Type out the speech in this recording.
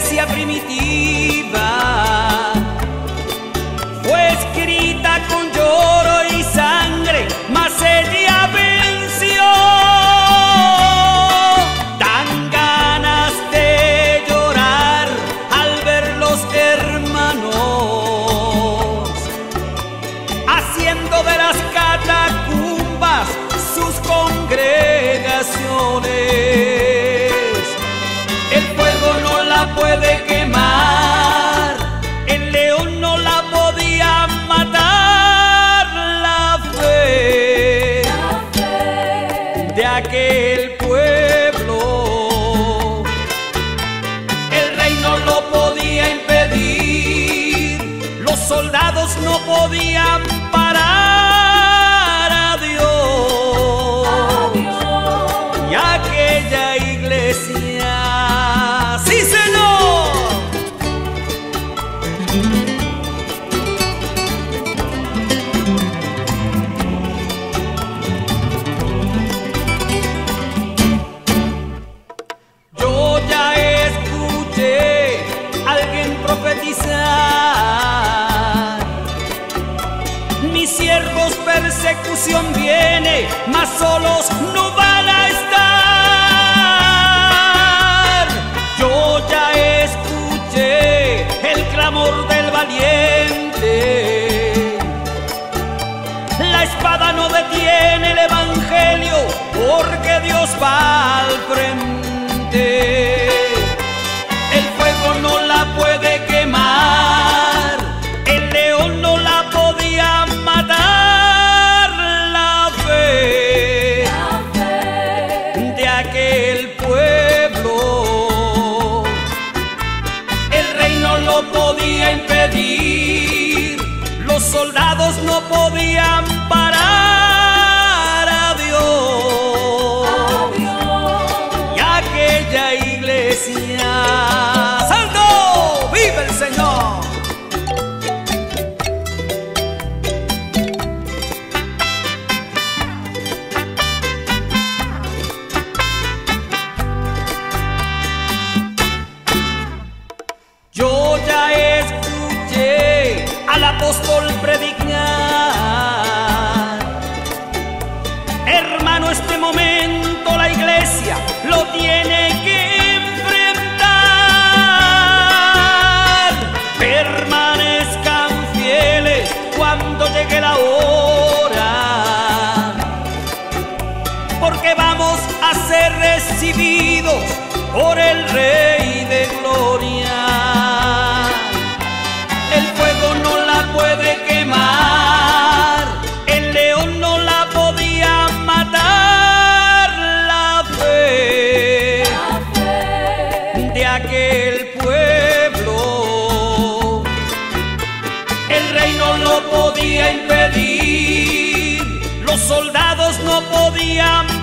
iglesia primitiva fue escrita con lloro y sangre, mas ella venció. Dan ganas de llorar al ver los hermanos haciendo de las catacumbas sus congregaciones. Puede quemar, el león no la podía matar, la fe de aquel pueblo. El rey no lo podía impedir, los soldados no podían parar persecución viene, mas solos no van porque Dios va al frente. El fuego no la puede quemar, el león no la podía matar. La fe de aquel pueblo, el rey no lo podía impedir, los soldados no podían parar al apóstol predicar. Hermano, este momento la iglesia lo tiene que enfrentar. Permanezcan fieles cuando llegue la hora. Porque vamos a ser recibidos aquel pueblo. El rey no podía impedir, los soldados no podían